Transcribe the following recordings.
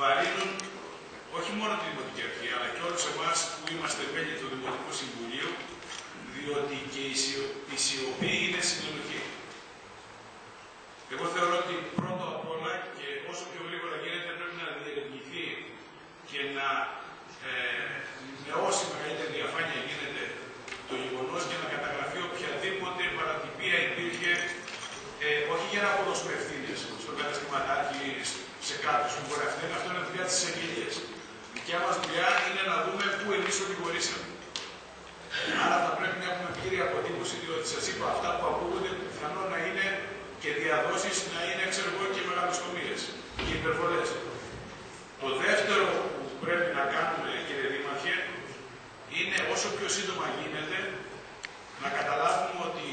βαρύνουν όχι μόνο τη Δημοτική Αρχή, αλλά και όλους εμάς που είμαστε μέλη του Δημοτικού Συμβουλίου, διότι και η, σιω... η σιωπή είναι συνενοχή. Εγώ θεωρώ ότι πρώτο απ' όλα και όσο πιο γρήγορα γίνεται πρέπει να διερευνηθεί και να ε, με όση μεγαλύτερη διαφάνεια γίνεται το γεγονός και να καταγραφεί οποιαδήποτε παρατυπία υπήρχε ε, όχι για να αποδώσουμε ευθύνε στο καταστηματάρχη σε κάποιου που μπορεί αυτή αυτό είναι δουλειά τη εισαγγελία. Η δικιά μα δουλειά είναι να δούμε πού εμεί οδηγορήσαμε. Άρα θα πρέπει να έχουμε πλήρη αποτύπωση, διότι σας είπα αυτά που ακούγονται πιθανό να είναι και διαδόσεις να είναι, ξέρω εγώ, και μεγαλοστομίε και υπερβολές. Το δεύτερο που πρέπει να κάνουμε, κύριε Δήμαρχε, είναι όσο πιο σύντομα γίνεται να καταλάβουμε ότι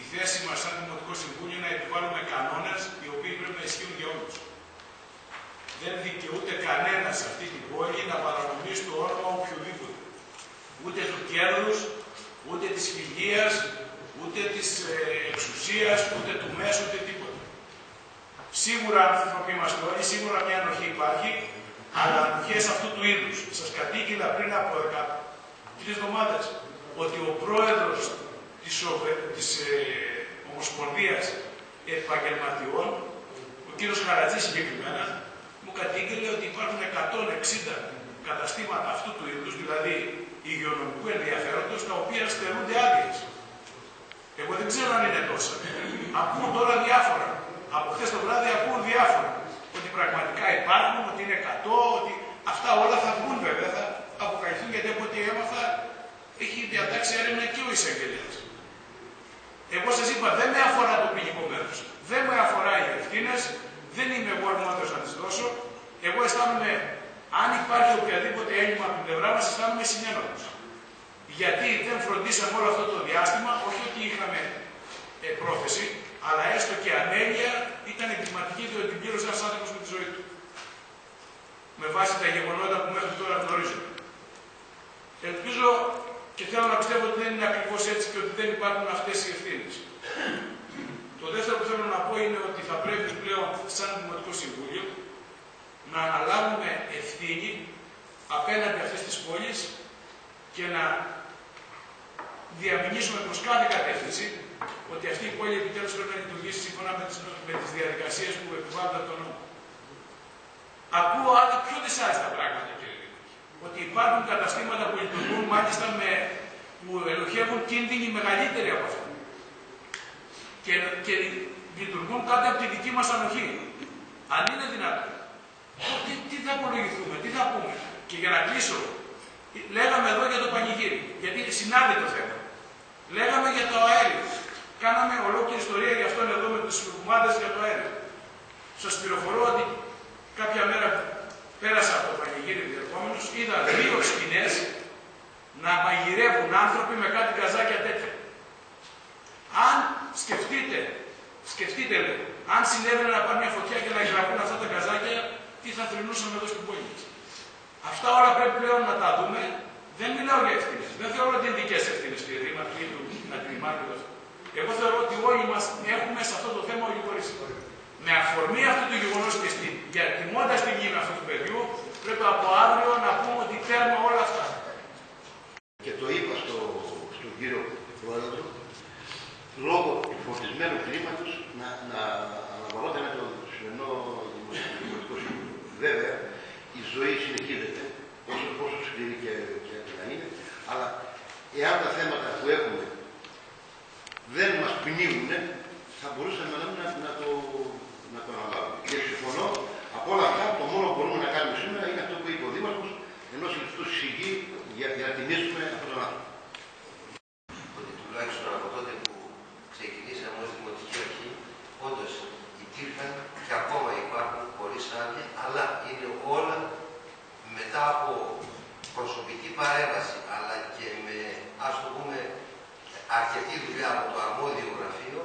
η θέση μα σαν Δημοτικό Συμβούλιο είναι να επιβάλλουμε κανόνε οι οποίοι πρέπει να ισχύουν για όλου. Δεν δικαιούται κανένα σε αυτή την πόλη να παρανομήσει το όνομα οποιοδήποτε. Ούτε του κέρδους, ούτε της υγεία, ούτε της ε, εξουσίας, ούτε του μέσου, ούτε τίποτα. Σίγουρα άνθρωποι είμαστε όλοι, σίγουρα μια ανοχή υπάρχει, αλλά ανοχές αυτού του είδους. Σας κατήγγειλα πριν από τρεις εβδομάδες ότι ο πρόεδρος της, της ε, Ομοσπονδίας Επαγγελματιών, ο κύριος Χαρατζής συγκεκριμένα, μου κατήγγειλε ότι υπάρχουν 160 καταστήματα αυτού του είδους, δηλαδή υγειονομικού ενδιαφέροντος, τα οποία στερούνται άδειες. Εγώ δεν ξέρω αν είναι τόσα. Ακούω τώρα διάφορα. Από χθες το βράδυ ακούω διάφορα. Ότι πραγματικά υπάρχουν, ότι είναι 100, ότι αυτά όλα θα βγουν βέβαια, θα αποκαλυφθούν γιατί από ό,τι έμαθα έχει διατάξει έρευνα και ο εισαγγελέας. Εγώ σας είπα, δεν με αφορά το ποινικό μέρος. Δεν με αφορά οι ευθύνες. Δεν είμαι εγώ αρμόδιος να τις δώσω. Εγώ αισθάνομαι, αν υπάρχει οποιαδήποτε έλλειμμα από την πλευρά μας, αισθάνομαι συνένοχος. Γιατί δεν φροντίσαμε όλο αυτό το διάστημα, όχι ότι είχαμε ε, πρόθεση, αλλά έστω και ανέργεια ήταν εγκληματική διότι την πλήρωσε ένας άνθρωπος με τη ζωή του. Με βάση τα γεγονότα που μέχρι τώρα γνωρίζουμε. Ελπίζω και θέλω να πιστεύω ότι δεν είναι ακριβώς έτσι και ότι δεν υπάρχουν αυτές οι ευθύνες. Το δεύτερο που θέλω να πω είναι ότι θα πρέπει πλέον, σαν Δημοτικό Συμβούλιο, να αναλάβουμε ευθύνη απέναντι αυτή τη πόλη και να διαμηνήσουμε προς κάθε κατεύθυνση ότι αυτή η πόλη επιτέλους πρέπει να λειτουργήσει σύμφωνα με τις με τις διαδικασίες που επιβάλλονται από τον νόμο. Ακούω άλλα πιο δυσάρεστα πράγματα, κύριε ότι υπάρχουν καταστήματα που λειτουργούν μάλιστα με, που ελοχεύουν κίνδυνοι μεγαλύτεροι από αυτά. Και, και λειτουργούν κάτω από τη δική μας ανοχή. Αν είναι δυνατόν. Τι, τι θα απολογηθούμε, τι θα πούμε. Και για να κλείσω, λέγαμε εδώ για το πανηγύρι, γιατί συνάδει το θέμα. Λέγαμε για το αέριο. Κάναμε ολόκληρη ιστορία για αυτόν εδώ με τους ομάδες για το αέριο. Σας πληροφορώ ότι κάποια μέρα πέρασα από το πανηγύρι διερχόμενος, είδα δύο σκηνές να μαγειρεύουν άνθρωποι με κάτι καζάκια τέτοια. Αν σκεφτείτε, σκεφτείτε λέει, αν συνέβαινε να πάρει μια φωτιά και να γραφούν αυτά τα καζάκια, τι θα θρυνούσαμε εδώ στην πόλη μας. Αυτά όλα πρέπει πλέον να τα δούμε. Δεν μιλάω για ευθύνες. Δεν θεωρώ ότι είναι δικές ευθύνες, κύριε Δήμαρχε, να την Εγώ θεωρώ ότι όλοι μας έχουμε σε αυτό το θέμα ολιγορήσει. Με αφορμή αυτού του γεγονός και για τιμώντας την γη αυτού του παιδιού, πρέπει από αύριο να πούμε ότι θέλουμε όλα αυτά. Και το είπα στο, στον κύριο Πρόεδρο, λόγω του φορτισμένου κλίματος να, να αναβαλώταν το σημερινό Δημοτικό Συμβούλιο. Βέβαια, η ζωή συνεχίζεται, όσο πόσο σκληρή και, και να είναι, αλλά εάν τα θέματα που έχουμε δεν μας πνίγουν, θα μπορούσαμε να, να, να το να το αναλάβουμε. Και συμφωνώ, από όλα αυτά, το μόνο που μπορούμε να κάνουμε σήμερα είναι αυτό που είπε ο Δήμαρχος, τοπική παρέμβαση, αλλά και με, ας το πούμε, αρκετή δουλειά από το αρμόδιο γραφείο,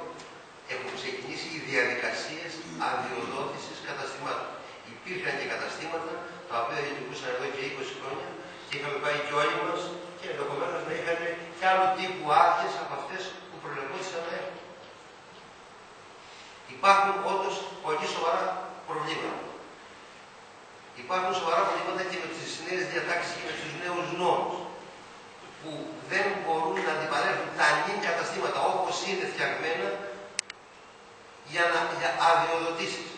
έχουν ξεκινήσει οι διαδικασίες αδειοδότησης καταστημάτων. Υπήρχαν και καταστήματα τα οποία λειτουργούσαν εδώ και 20 χρόνια και είχαμε πάει και όλοι μας και ενδεχομένως να είχαν και άλλου τύπου άδειες από αυτές που προβλεπόταν να έχουν. Υπάρχουν όντως πολύ σοβαρά προβλήματα. Υπάρχουν σοβαρά προβλήματα και με τις νέες διατάξεις και με τους νέους νόμους που δεν μπορούν να αντιπαλεύουν τα νυν καταστήματα όπως είναι φτιαγμένα για, να, για αδειοδοτήσεις.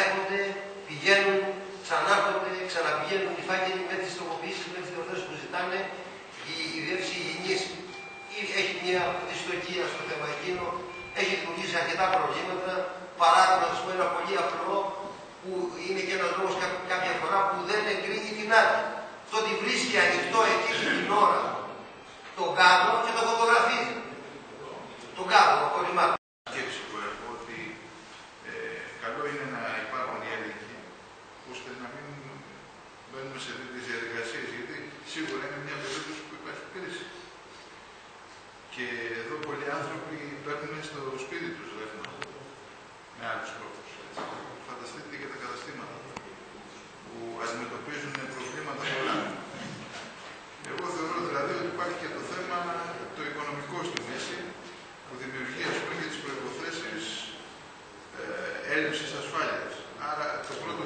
Έρχονται, πηγαίνουν, ξανάρχονται, ξαναπηγαίνουν οι φάκελοι με τις τροποποιήσεις, με τις διορθώσεις που ζητάνε η, η διεύθυνση υγιεινής έχει μια δυστοκία στο θέμα εκείνο, έχει δημιουργήσει αρκετά προβλήματα. Παράδειγμα, ας πούμε, ένα πολύ απλό που είναι και ένας λόγο κάποια φορά που δεν εγκρίνει την άδεια. Το ότι βρίσκει ανοιχτό εκεί την ώρα τον κάδο και το φωτογραφίζει. Τον κάδο, το απορριμμάτων. σκέψη που έχω ότι ε, καλό είναι να υπάρχουν οι έλεγχοι ώστε να μην μπαίνουμε σε τέτοιε διαδικασίε. Γιατί σίγουρα είναι μια περίπτωση που υπάρχει κρίση. Και εδώ πολλοί άνθρωποι παίρνουν στο σπίτι του ρεύμα με άλλου τρόπου. Φανταστείτε και τα καταστήματα που αντιμετωπίζουν προβλήματα πολλά. Εγώ θεωρώ δηλαδή ότι υπάρχει και το θέμα το οικονομικό στη μέση που δημιουργεί ας πούμε και τις προϋποθέσεις ε, έλλειψης ασφάλειας. Άρα το πρώτο